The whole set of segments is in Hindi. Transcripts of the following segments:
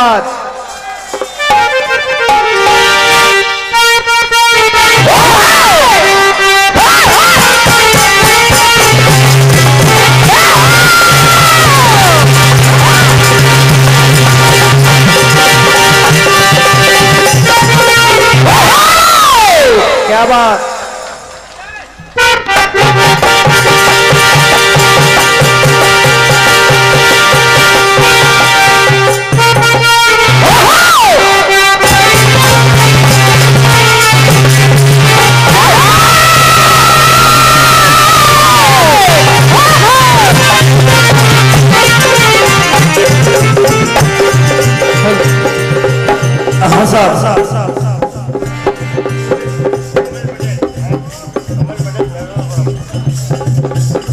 क्या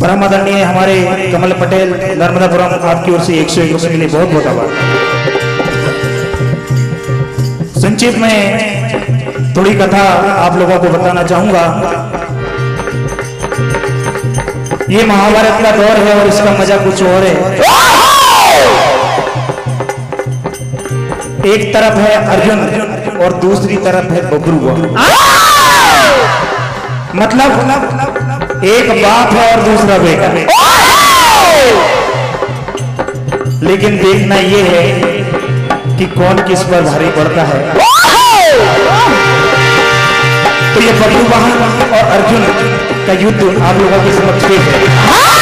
परम आदरणीय हमारे कमल पटेल, नर्मदापुरम आपकी ओर से एक सौ एक के लिए बहुत बहुत आभार। संक्षिप्त में थोड़ी कथा आप लोगों को बताना चाहूँगा। ये महाभारत का दौर है और इसका मज़ा कुछ और है। एक तरफ़ है अर्जुन और दूसरी तरफ़ है बबरू मतलब एक बाप है और दूसरा बेटा। लेकिन देखना यह है कि कौन किस पर भारी पड़ता है। तो ये बबरू वाहन और अर्जुन का युद्ध आप लोगों के समक्ष है।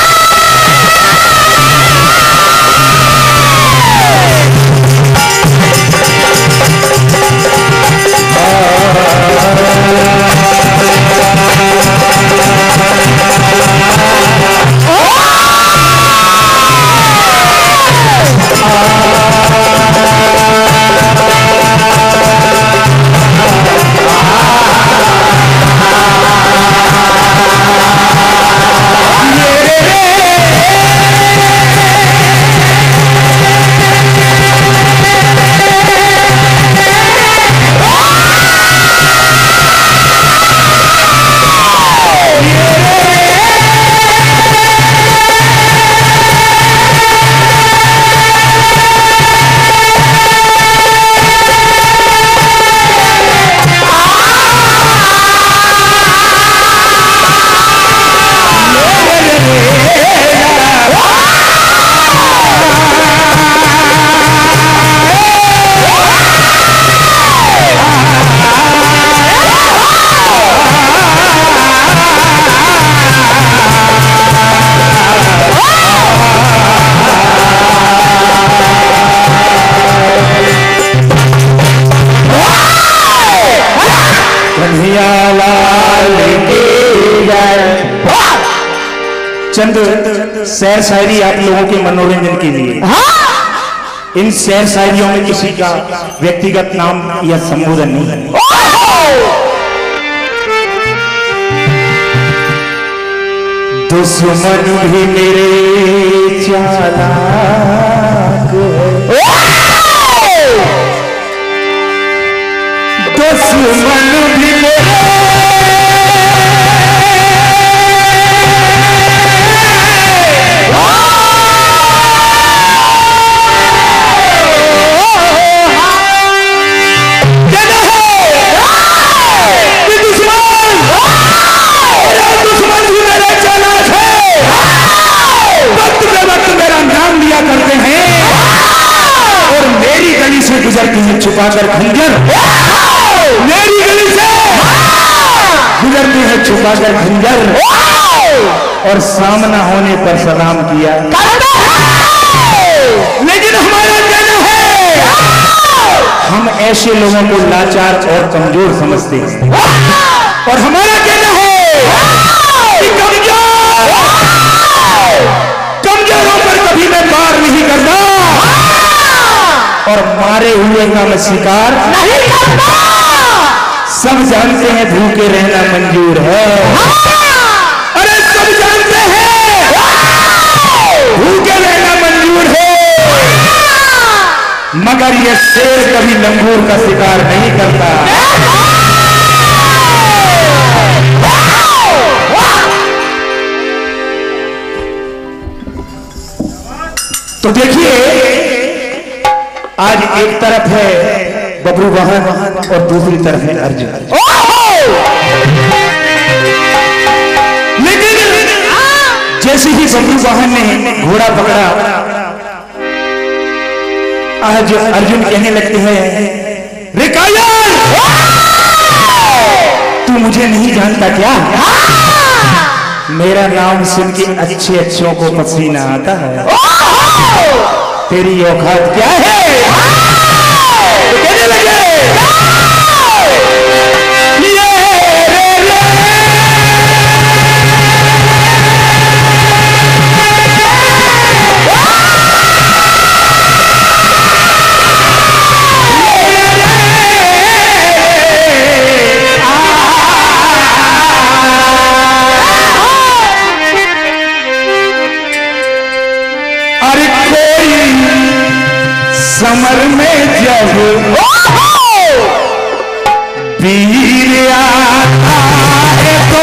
कन्हैया लाल की जय। चंद शेर शायरी आप लोगों के मनोरंजन के लिए। इन शेर शायरियों में किसी का व्यक्तिगत नाम या संबोधन नहीं है। दुश्मन भी मेरे चालाक दुश्मन भी मेरे कहना है खंजर और सामना होने पर सलाम किया। लेकिन हमारा कहना है। हम ऐसे लोगों को लाचार और कमज़ोर समझते हैं। और हमारा कहना है कि कमज़ोर। कमजोरों पर कभी मैं मार नहीं करता। और मारे हुए का मैं शिकार नहीं करता। सब जानते हैं भूखे रहना मंजूर है। अरे सब जानते हैं। भूखे रहना मंजूर है। मगर ये शेर कभी लंगूर का शिकार नहीं करता। तो देखिए आज एक तरफ़ है बबरू वाहन और दूसरी तरफ़ है अर्जुन। लेकिन जैसे ही बबरू वाहन ने घोड़ा पकड़ा, आज अर्जुन कहने लगते हैं तू मुझे नहीं जानता क्या? मेरा नाम सुन के अच्छे अच्छों को पसीना आता है। तेरी औकात क्या है? समर में जब वीर आता है तो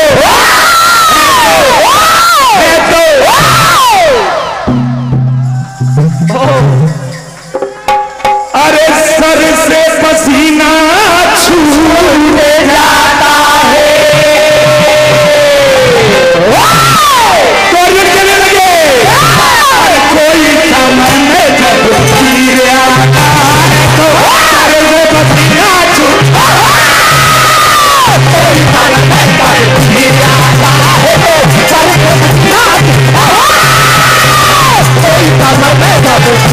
दुश्मन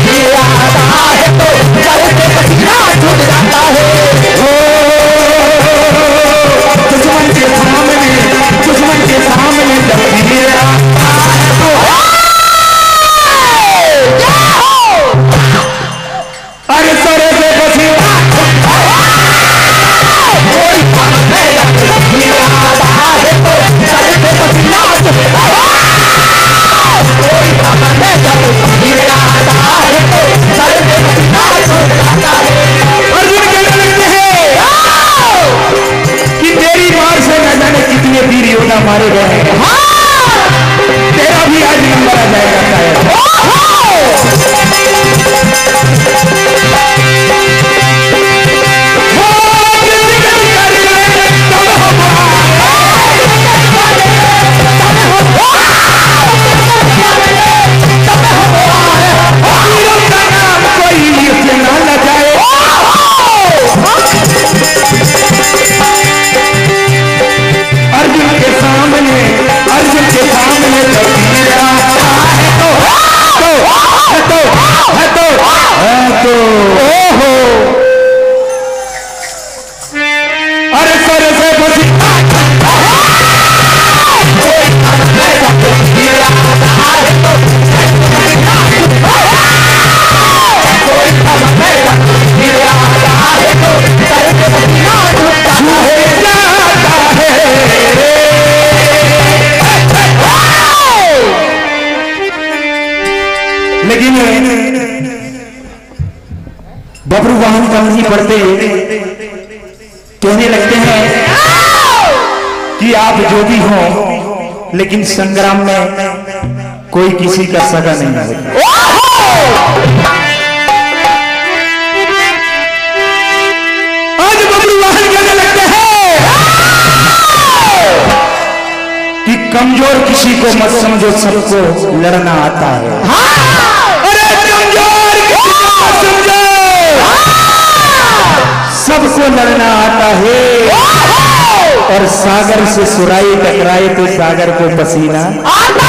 पड़ते कहने लगते हैं कि आप जो भी हो लेकिन संग्राम में कोई किसी का सगा नहीं होता। आज कहने लगते हैं कि कमज़ोर किसी को मत समझो सबको लड़ना आता है। अरे कमज़ोर किसी को मत समझो सबको लड़ना आता है। और सागर से सुराई टकराए तो सागर को पसीना। तो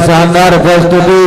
शानदार प्रस्तुति